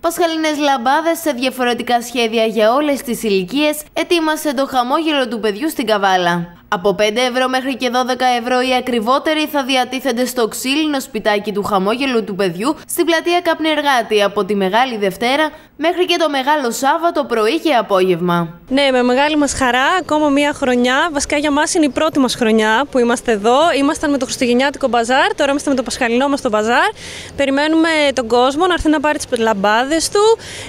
Πασχαλινές λαμπάδες σε διαφορετικά σχέδια για όλες τις ηλικίες ετοίμασε το χαμόγελο του παιδιού στην Καβάλα. Από 5 ευρώ μέχρι και 12 ευρώ οι ακριβότεροι θα διατίθενται στο ξύλινο σπιτάκι του χαμόγελου του παιδιού στην πλατεία Καπνεργάτη από τη Μεγάλη Δευτέρα μέχρι και το Μεγάλο Σάββατο πρωί και απόγευμα. Ναι, με μεγάλη μας χαρά, ακόμα μία χρονιά. Βασικά για μας είναι η πρώτη μας χρονιά που είμαστε εδώ. Ήμασταν με το Χριστουγεννιάτικο Μπαζάρ, τώρα είμαστε με το Πασχαλινό μας στο Μπαζάρ. Περιμένουμε τον κόσμο να έρθει να πάρει τις λαμπάδες του.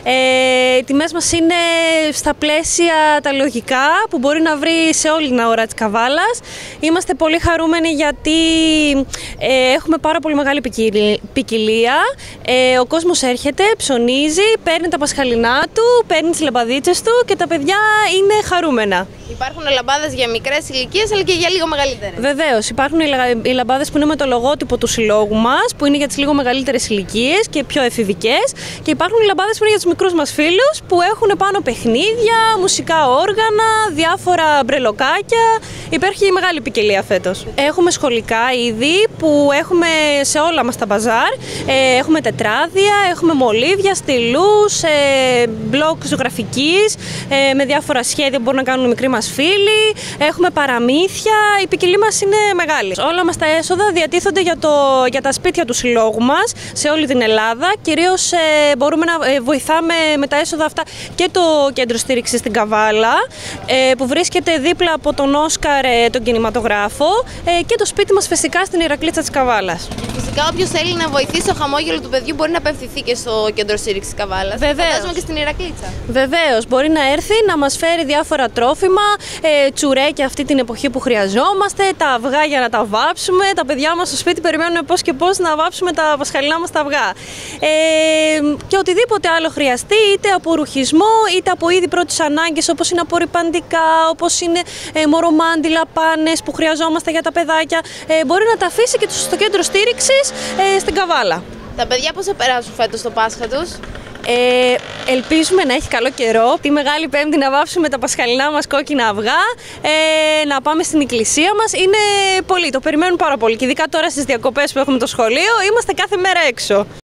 Ε, οι τιμές μας είναι στα πλαίσια τα λογικά που μπορεί να βρει σε όλη την αγορά της Καβάλας. Είμαστε πολύ χαρούμενοι γιατί ε, έχουμε πάρα πολύ μεγάλη ποικιλία. Ε, ο κόσμος έρχεται, ψωνίζει, παίρνει τα πασχαλινά του, παίρνει τις λαμπαδίτσες του και τα παιδιά είναι χαρούμενα. Υπάρχουν λαμπάδες για μικρές ηλικίες αλλά και για λίγο μεγαλύτερες. Βεβαίως. Υπάρχουν οι λαμπάδες που είναι με το λογότυπο του συλλόγου μας, που είναι για τις λίγο μεγαλύτερες ηλικίες και πιο εφηβικές. Και υπάρχουν οι λαμπάδες που είναι για τους μικρούς μας φίλους, που έχουν πάνω παιχνίδια, μουσικά όργανα, διάφορα μπρελοκάκια. Υπάρχει μεγάλη ποικιλία φέτος. Έχουμε σχολικά είδη που έχουμε σε όλα μας τα μπαζάρ. Ε, έχουμε τετράδια, έχουμε μολύβια, στυλούς, ε, μπλοκ ζωγραφικής ε, με διάφορα σχέδια που μπορούν να κάνουν οι μικροί μας φίλοι. Έχουμε παραμύθια. Η ποικιλία μας είναι μεγάλη. Όλα μας τα έσοδα διατίθονται για, το, για τα σπίτια του συλλόγου μας σε όλη την Ελλάδα. Κυρίως ε, μπορούμε να ε, βοηθάμε με τα έσοδα αυτά και το κέντρο στήριξης στην Καβάλα, ε, που βρίσκεται δίπλα από τον Όσκαρ, ε, τον κινηματογράφο, ε, και το σπίτι μας φυσικά στην Ηρακλήτσα τη Καβάλα. Φυσικά, όποιος θέλει να βοηθήσει το χαμόγελο του παιδιού μπορεί να απευθυνθεί και στο κέντρο στήριξης της Καβάλας. Βεβαίως. και στην Ηρακλήτσα. Βεβαίως. Μπορεί να έρθει να μας φέρει διάφορα τρόφιμα, ε, τσουρέκια αυτή την εποχή που χρειαζόμαστε, τα αυγά για να τα βάψουμε. Τα παιδιά μας στο σπίτι περιμένουν πώς και πώς να βάψουμε τα πασχαλινά μας τα αυγά. Ε, και οτιδήποτε άλλο χρειαστεί, είτε από ρουχισμό, είτε από είδη πρώτη ανάγκη, όπως είναι απορριπαντικά, όπως είναι ε, μορομάντιλα, πάνες που χρειαζόμαστε για τα παιδάκια, ε, μπορεί να τα αφήσει και στο κέντρο στήριξης ε, στην Καβάλα. Τα παιδιά πώς θα περάσουν φέτος το Πάσχα τους; Ε, ελπίζουμε να έχει καλό καιρό. Τη Μεγάλη Πέμπτη να βάψουμε τα πασχαλινά μας κόκκινα αυγά, ε, να πάμε στην εκκλησία μας. Είναι πολύ, το περιμένουν πάρα πολύ. Και ειδικά τώρα στις διακοπές που έχουμε το σχολείο, είμαστε κάθε μέρα έξω.